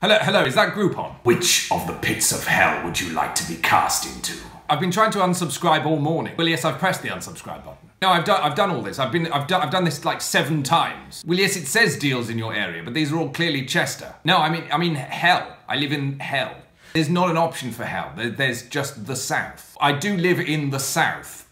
Hello, hello, is that Groupon? Which of the pits of hell would you like to be cast into? I've been trying to unsubscribe all morning. Well, yes, I've pressed the unsubscribe button. No, I've done, I've done all this. I've been, I've done, I've done this like seven times. Well, yes, it says deals in your area, but these are all clearly Chester. No, I mean, I mean hell. I live in hell. There's not an option for hell. There's just the South. I do live in the South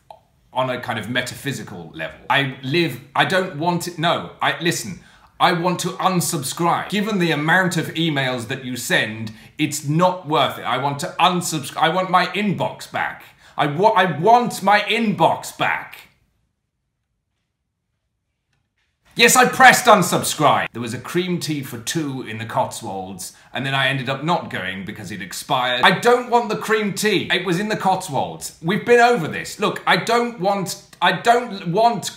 on a kind of metaphysical level. I live, I don't want it, no, I, listen, I want to unsubscribe. Given the amount of emails that you send, it's not worth it. I want to unsubscribe, I want my inbox back. I, wa- I want my inbox back. Yes, I pressed unsubscribe. There was a cream tea for two in the Cotswolds, and then I ended up not going because it expired. I don't want the cream tea. It was in the Cotswolds. We've been over this. Look, I don't want. I don't want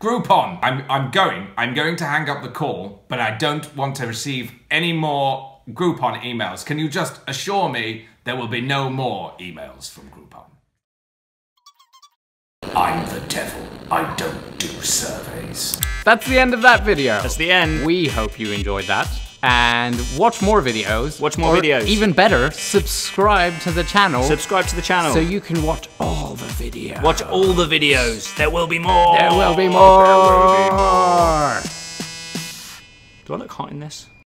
Groupon. I'm. I'm going. I'm going to hang up the call, but I don't want to receive any more Groupon emails. Can you just assure me there will be no more emails from Groupon? I'm the devil. I don't do surveys. That's the end of that video. That's the end. We hope you enjoyed that. And watch more videos. Watch more or videos. Even better, subscribe to the channel Subscribe to the channel. so you can watch all the videos. Watch all the videos. There will be more. There will be more. Do I look hot in this?